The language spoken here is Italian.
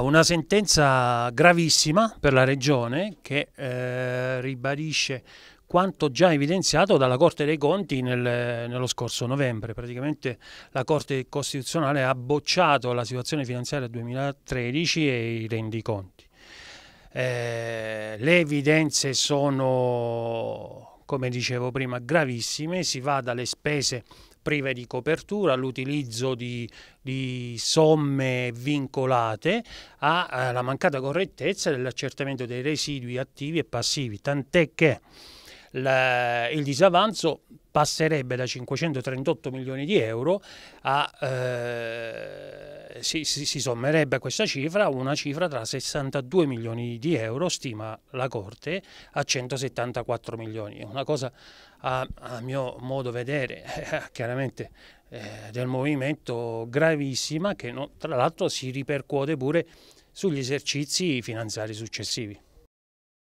Una sentenza gravissima per la Regione che eh, ribadisce quanto già evidenziato dalla Corte dei Conti nel, nello scorso novembre. Praticamente la Corte Costituzionale ha bocciato la situazione finanziaria 2013 e i rendiconti. Eh, le evidenze sono, come dicevo prima, gravissime, si va dalle spese prive di copertura, all'utilizzo di, di, somme vincolate alla eh, mancata correttezza dell'accertamento dei residui attivi e passivi, tant'è che la, il disavanzo passerebbe da 538 milioni di euro a eh, si, si, si, sommerebbe a questa cifra una cifra tra 62 milioni di euro, stima la Corte, a 174 milioni. Una cosa a, a mio modo vedere eh, chiaramente eh, del movimento gravissima che no, tra l'altro si ripercuote pure sugli esercizi finanziari successivi.